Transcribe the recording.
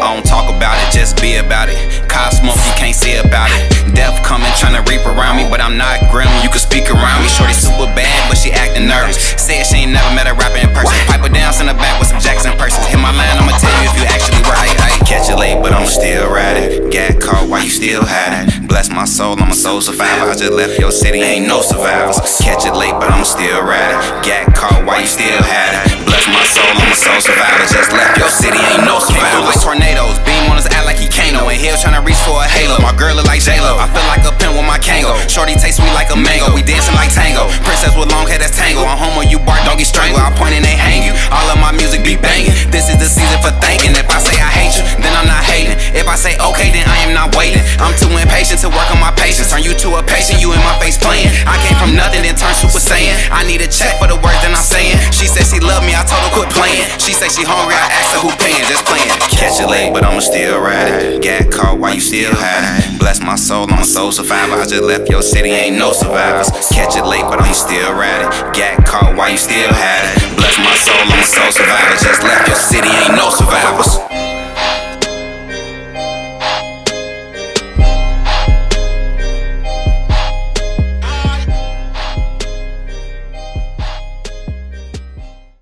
I don't talk about it, just be about it. Cosmos, you can't see about it. Death coming, trying to reap around me, but I'm not grim. You can speak around me. Shorty super bad, but she acting nervous. Said she ain't never met a rapper in person. Pipe her down, send her back with some Jackson purses. Hit my line, I'ma tell you if you actually work. I, catch it late, but I'ma still ride it. Gat caught while you still had it. Bless my soul, I'm a soul survivor. I just left your city, ain't no survivors. Catch it late, but I'ma still ride it. Gat caught while you still had it. Bless my soul, I'm a soul survivor. Like J-Lo. I feel like a pimp with my Kango. Shorty tastes me like a mango. We dancing like tango. Princess with long hair, that's Tangled. I'm homo, you bark, don't get strangled. I point and they hang you. All of my music be banging. This is the season for thanking. If I say I say okay, then I am not waiting. I'm too impatient to work on my patience. Turn you to a patient, you in my face playing. I came from nothing, then turn super saiyan. I need a check for the words that I'm saying. She said she love me, I told her quit playing. She said she hungry, I asked her who paying, just playing. Catch it late, but I'ma still ride. Gat caught while you still had it. Bless my soul, I'm a soul survivor. I just left your city, ain't no survivors. Catch it late, but I'm still ride it. Gat caught while you still had it. Bless my soul, I'm a soul survivor. Just left your city.